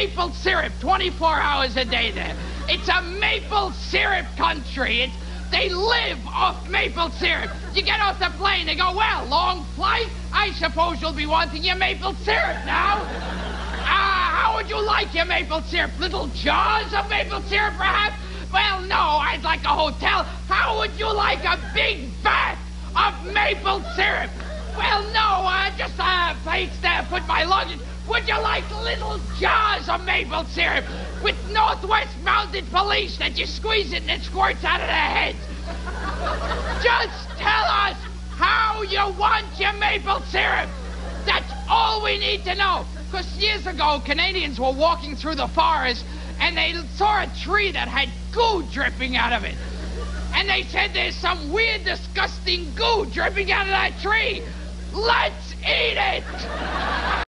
maple syrup 24 hours a day there. It's a maple syrup country. It's, they live off maple syrup. You get off the plane, they go, well, long flight? I suppose you'll be wanting your maple syrup now. Ah, how would you like your maple syrup? Little jars of maple syrup, perhaps? Well, no, I'd like a hotel. How would you like a big vat of maple syrup? Well, no, place to put my luggage. Would you like little jars of maple syrup with Northwest Mounted Police that you squeeze it and it squirts out of their heads? Just tell us how you want your maple syrup. That's all we need to know. Because years ago, Canadians were walking through the forest and they saw a tree that had goo dripping out of it. And they said there's some weird, disgusting goo dripping out of that tree. Let's eat it!